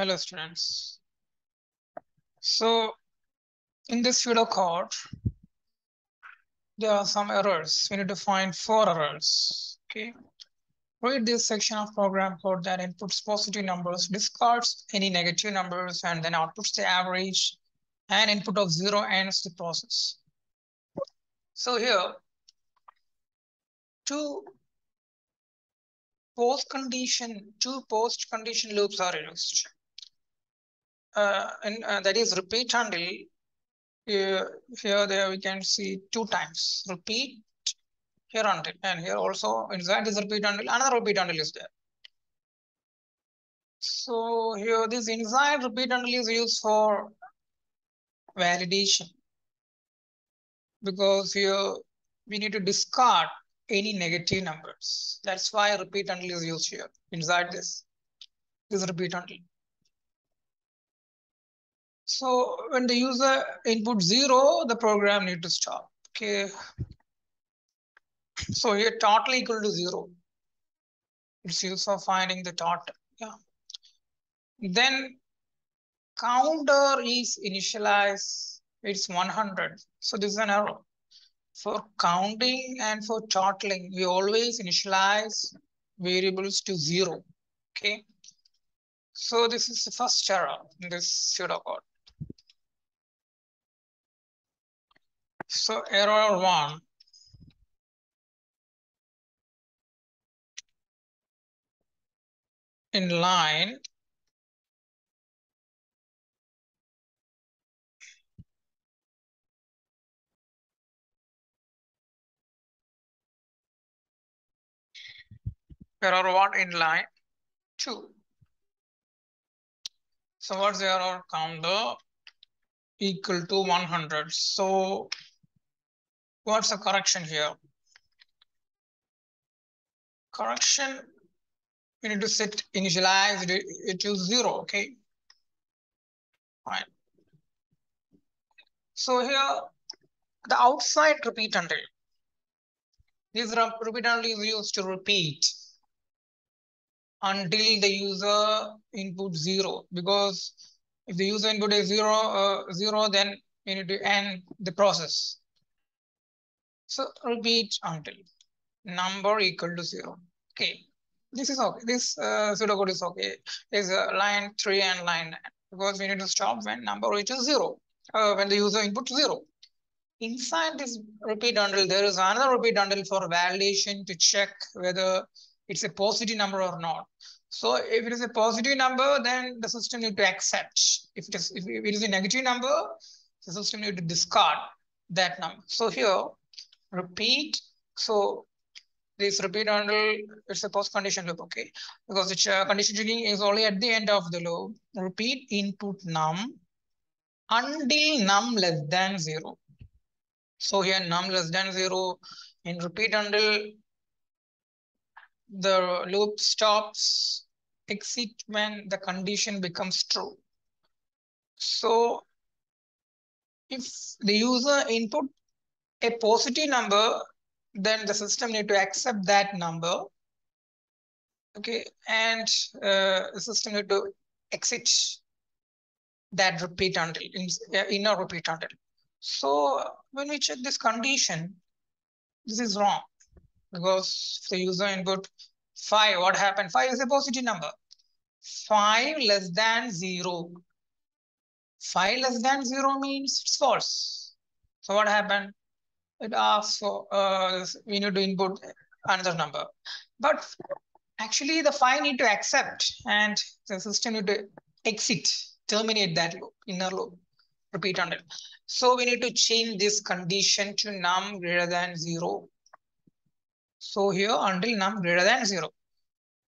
Hello students. So in this video code, there are some errors. We need to find four errors. Okay. Read this section of program code that inputs positive numbers, discards any negative numbers, and then outputs the average and input of zero ends the process. So here, two post condition, two post condition loops are used. Uh, and uh, that is repeat until here, here there we can see two times repeat here until and here also inside this repeat until another repeat until is there. So here this inside repeat until is used for validation because here we need to discard any negative numbers. That's why repeat until is used here inside this. This repeat until. So when the user input zero, the program need to stop. Okay. So here total equal to zero. It's used for finding the total. Yeah. Then counter is initialized. It's 100. So this is an error. For counting and for totaling, we always initialize variables to zero. Okay. So this is the first error in this pseudocode. So error one. In line error one in line two. So what's the error counter equal to 100? So what's the correction here? Correction, we need to set initialize it to zero, okay? Fine. So here, the outside repeat until. This repeat until is used to repeat until the user input zero because if the user input is zero, uh, zero, then we need to end the process. So repeat until number equal to zero. Okay, this is okay. This uh, pseudocode is okay. Is uh, line three and line nine because we need to stop when number reaches zero. Uh, when the user input zero. Inside this repeat until, there is another repeat until for validation to check whether it's a positive number or not. So if it is a positive number, then the system need to accept. If it is if it is a negative number, the system need to discard that number. So here, repeat. So this repeat until it's a post condition loop, okay? Because it's uh, condition checking is only at the end of the loop. Repeat input num until num less than zero. So here num less than zero in repeat until the loop stops exit when the condition becomes true. So if the user input a positive number, then the system need to accept that number. Okay, and uh, the system need to exit that repeat until, in, uh, inner repeat until. So when we check this condition, this is wrong because the user input 5, what happened? 5 is a positive number. 5 less than 0. 5 less than 0 means it's false. So what happened? It asks for, uh, we need to input another number. But actually the 5 need to accept and the system need to exit, terminate that loop, inner loop, repeat until. So we need to change this condition to num greater than 0 so here until num greater than 0.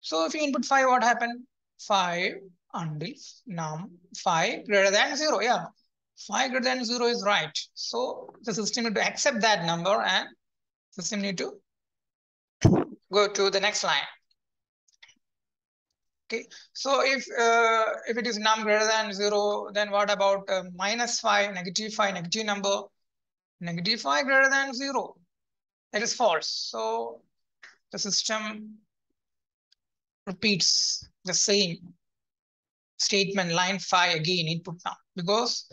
So if you input 5, what happened? 5 until num 5 greater than 0. Yeah, 5 greater than 0 is right. So the system need to accept that number and system need to go to the next line. Okay, so if uh, if it is num greater than 0, then what about uh, minus 5, negative 5, negative number? Negative 5 greater than 0. It is false. So the system repeats the same statement line 5 again input now because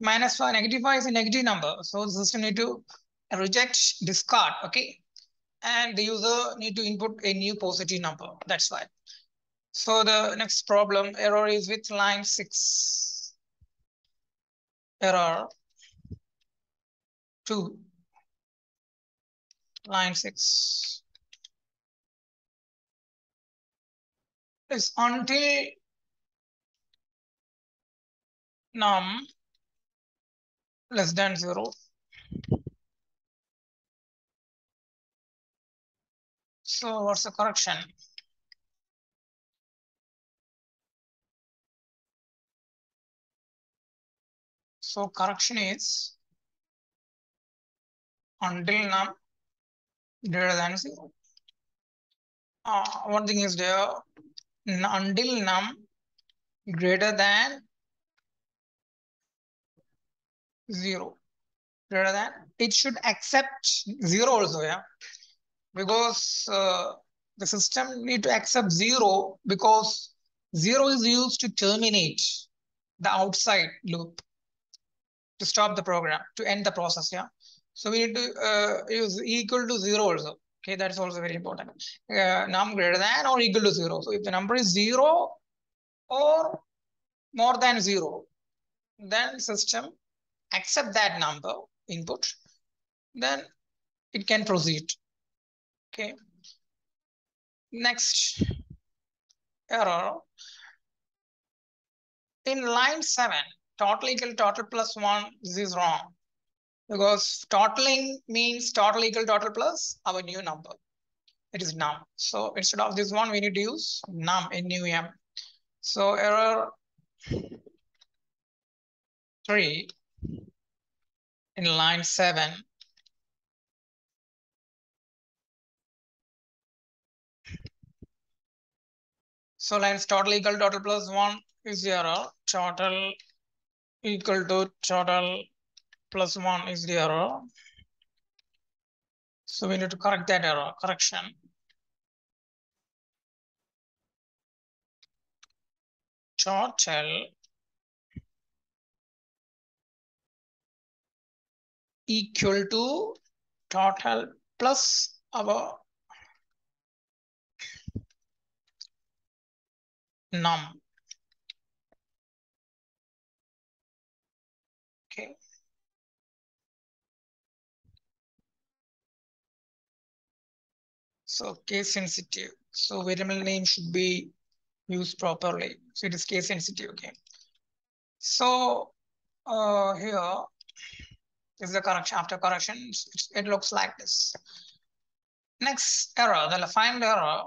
minus 5 negative 5 is a negative number. So the system need to reject discard okay? And the user need to input a new positive number. That's why. So the next problem error is with line 6 error 2 line 6 is until num less than 0 so what's the correction? So correction is until num greater than 0 uh, one thing is there until num greater than 0 greater than it should accept 0 also yeah? Because uh, the system need to accept 0 because 0 is used to terminate the outside loop to stop the program to end the process yeah? So we need to uh, use equal to 0 also. Okay that's also very important. Uh, num greater than or equal to 0 so if the number is 0 or more than 0 then system accept that number input, then it can proceed. Okay. Next error. In line 7, total equal total plus 1, this is wrong. Because totaling means total equal total plus our new number. It is num. So instead of this one, we need to use num in num. So error 3 in line 7. So lines total equal total plus 1 is 0. Total equal to total plus 1 is 0. So we need to correct that error, correction. Total equal to total plus our num. Okay. So case sensitive. So variable name should be used properly. So it is case sensitive. Okay. So uh, here is the correction. After correction, it looks like this. Next error, the final error.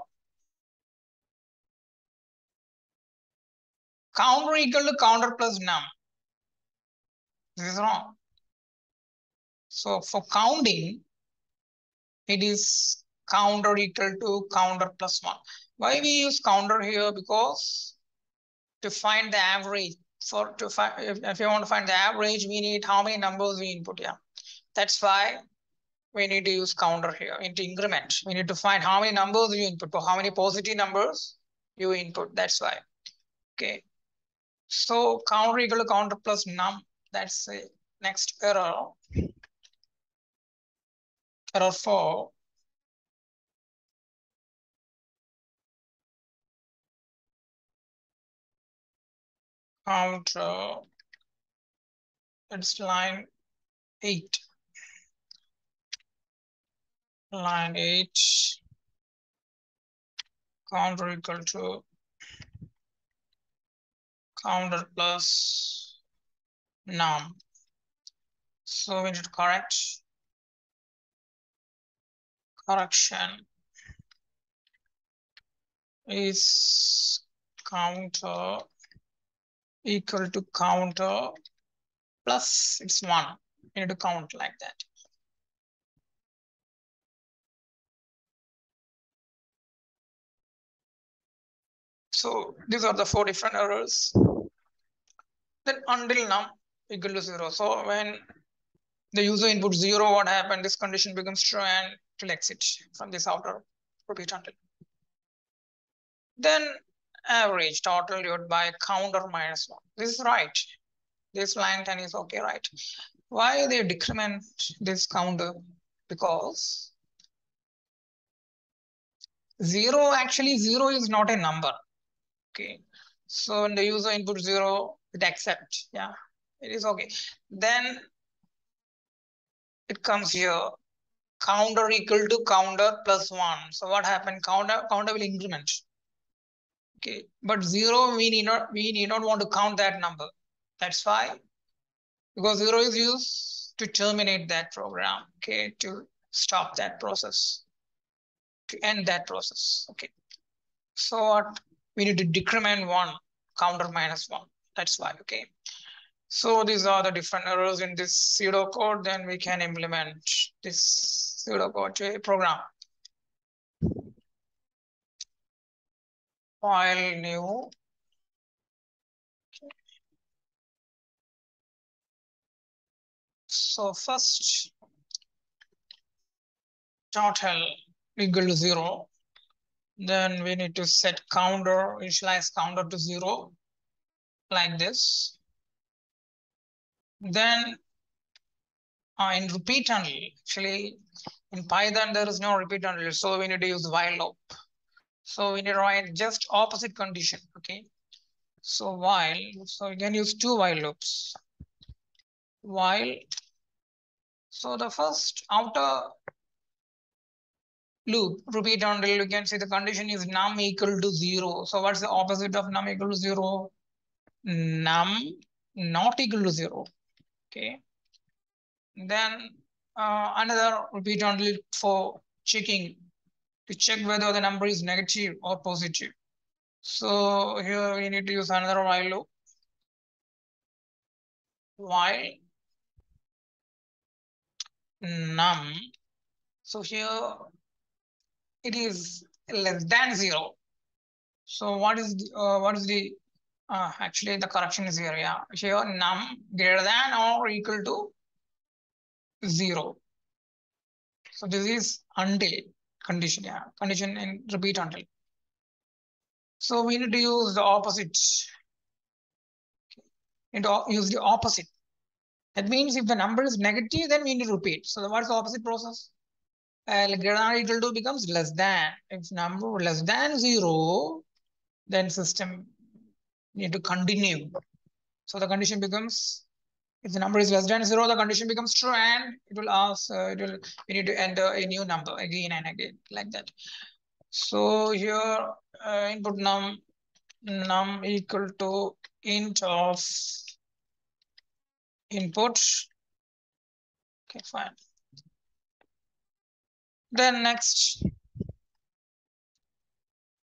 Counter equal to counter plus num. This is wrong. So for counting, it is counter equal to counter plus one. Why we use counter here? Because to find the average for to find if, if you want to find the average, we need how many numbers we input. Yeah, that's why we need to use counter here into increment. We need to find how many numbers you input how many positive numbers you input. That's why. Okay. So counter equal to counter plus num. That's the next error. Error four. Counter uh, it's line 8 line 8 counter equal to counter plus num. So we need to correct? Correction is counter equal to counter plus it's one. You need to count like that. So these are the four different errors. Then until num equal to zero. So when the user input zero, what happened? This condition becomes true and it will exit from this outer repeat until. Then average total divided by counter minus one. This is right. This line 10 is okay, right? Why they decrement this counter? Because zero, actually zero is not a number. Okay. So when the user input zero, it accept. Yeah, it is okay. Then it comes here counter equal to counter plus one. So what happened? Counter counter will increment. Okay, but zero we need not we need not want to count that number. That's why because zero is used to terminate that program. Okay, to stop that process, to end that process. Okay, so what we need to decrement one counter minus one. That's why. Okay. So these are the different errors in this pseudo code. Then we can implement this pseudocode to a program. File new. So first total equal to zero. Then we need to set counter, initialize counter to zero like this. Then uh, in repeat until, actually in Python, there is no repeat until. So we need to use while loop. So we need to write just opposite condition. Okay. So while, so we can use two while loops. While, so the first outer loop repeat until you can see the condition is num equal to zero. So what's the opposite of num equal to zero? Num not equal to zero. Okay. Then uh, another repeat until for checking to check whether the number is negative or positive. So here we need to use another while loop. While num. So here it is less than zero. So what is the, uh, what is the uh, actually the correction is here yeah here num greater than or equal to zero. So this is until condition yeah condition and repeat until. So we need to use the opposite. And use the opposite. That means if the number is negative, then we need to repeat. So what's the opposite process? uh, greater than equal to becomes less than. If number less than zero, then system need to continue. So the condition becomes, if the number is less than zero, the condition becomes true and it will ask, uh, it will, we need to enter a new number again and again like that. So here uh, input num, num equal to int of input. Okay, fine. Then next,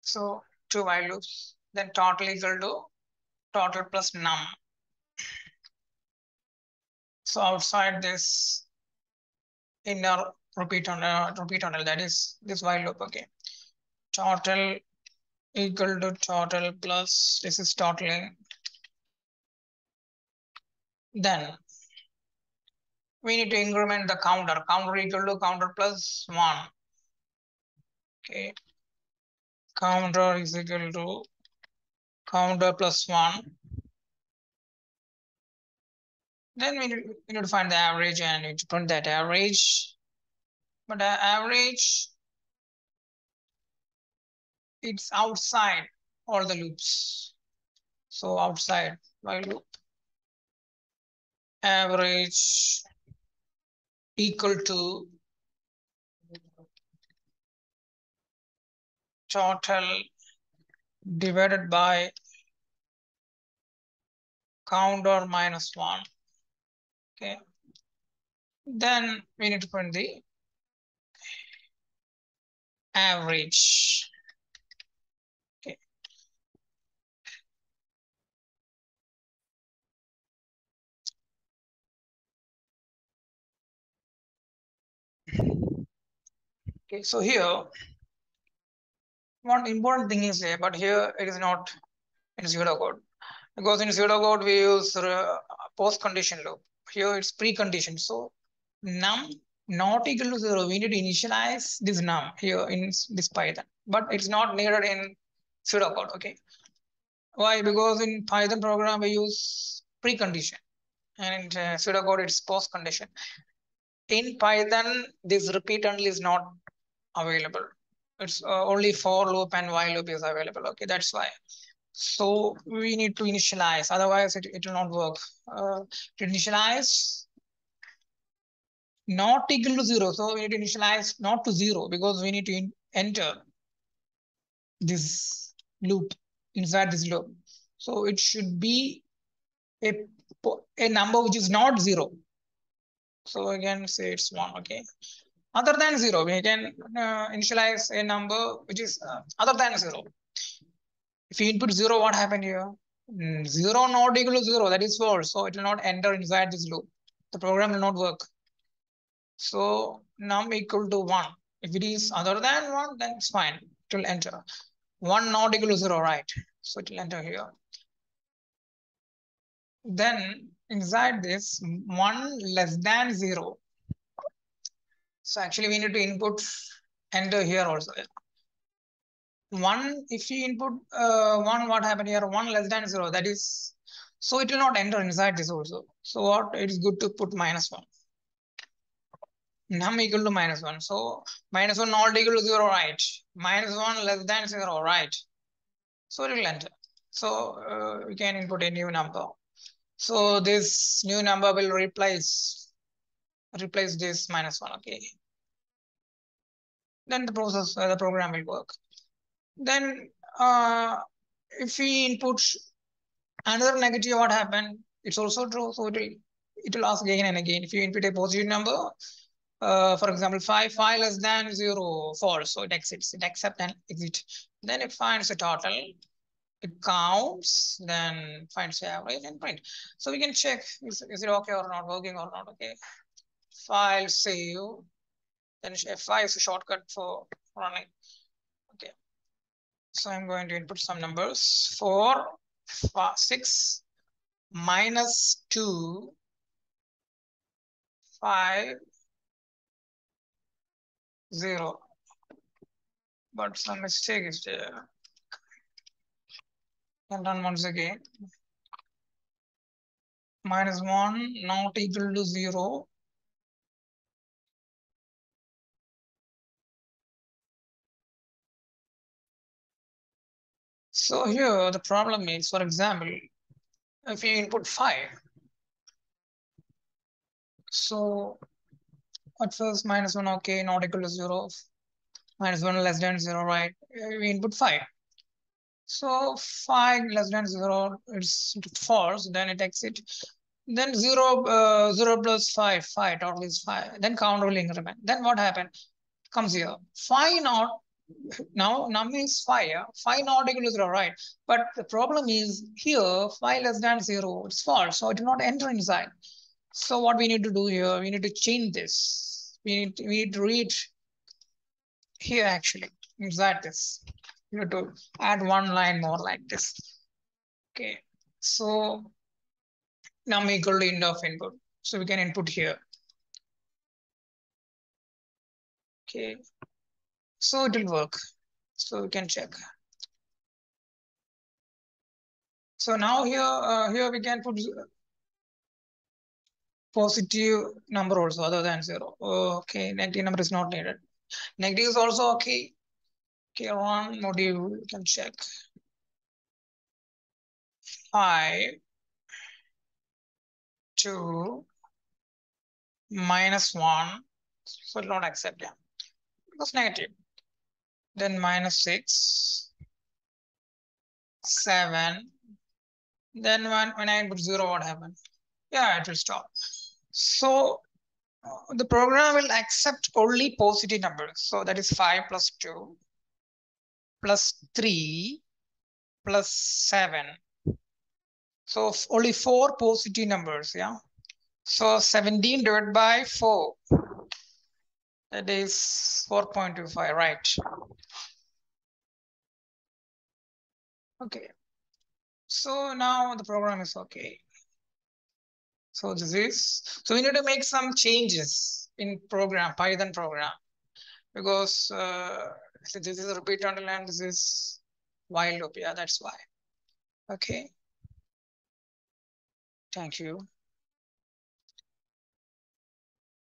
so two while loops, then total equal to total plus num. So outside this inner repeat until uh, repeat until that is this while loop. Okay, total equal to total plus this is totaling. Then we need to increment the counter. Counter equal to counter plus one. Okay. Counter is equal to counter plus one. Then we need, we need to find the average and need to print that average. But the average, it's outside all the loops. So outside while loop, average equal to total divided by counter minus one. Okay. Then we need to print the average. Okay. Okay, so here, one important thing is here, but here it is not in pseudocode. Because in pseudocode, we use post condition loop. Here it's precondition. So num not equal to zero, we need to initialize this num here in this Python. But it's not needed in pseudocode. Okay. Why? Because in Python program we use precondition and uh, pseudocode it's post condition. In Python, this repeat until is not available. It's uh, only for loop and while loop is available. Okay, that's why. So we need to initialize, otherwise it, it will not work. Uh, to initialize not equal to zero. So we need to initialize not to zero because we need to enter this loop inside this loop. So it should be a, a number which is not zero. So again, say it's one, okay. Other than zero, we can uh, initialize a number which is uh, other than zero. If you input zero, what happened here? Mm, zero not equal to zero, that is false. So it will not enter inside this loop. The program will not work. So num equal to one. If it is other than one, then it's fine. It will enter. One not equal to zero, right? So it will enter here. Then inside this, one less than zero. So actually we need to input enter here also. One, if you input uh, one, what happened here? One less than zero, that is, so it will not enter inside this also. So what, it is good to put minus one num equal to minus 1. So minus 1 not equal to 0, right? Minus 1 less than 0, right? So it will enter. So uh, we can input a new number. So this new number will replace replace this minus 1, okay? Then the process, uh, the program will work. Then uh, if we input another negative, what happened? It's also true. So it will, it will ask again and again. If you input a positive number, uh, for example, 5, 5 less than 0, false. So it exits, it accepts and exit. Then it finds the total, it counts, then finds the average and print. So we can check, is, is it okay or not, working or not, okay. File, save, then F5 is a shortcut for running. So I'm going to input some numbers. 4, 5, 6, minus 2, 5, zero. But some mistake is there. And run once again. Minus one not equal to zero. So here the problem is, for example, if you input five, so at first minus 1 okay not equal to 0 minus 1 less than 0 right? We input 5 so 5 less than 0 it's false then it exit. Then 0 uh, 0 plus 5 5 total is 5 then count will increment then what happened? Comes here. 5 not now num is 5 5 not equal to 0 right but the problem is here 5 less than 0 it's false so it did not enter inside so what we need to do here we need to change this we need to, we need to read here actually inside this. You have to add one line more like this. Okay, so num equal to int of input. So we can input here. Okay, so it will work. So we can check. So now here, uh, here we can put positive number also other than zero. Okay, negative number is not needed. Negative is also okay. Okay, one module you can check. Five, two, minus one. So not accept, yeah. Because negative. Then minus six, seven. Then when, when I put zero, what happens? Yeah, it will stop. So the program will accept only positive numbers. So that is 5 plus 2 plus 3 plus 7. So only four positive numbers, yeah. So 17 divided by 4. That is 4.25, right? Okay. So now the program is okay. So this is, so we need to make some changes in program, Python program, because uh, this is a repeat underline, this is while loop. Yeah, that's why. Okay. Thank you.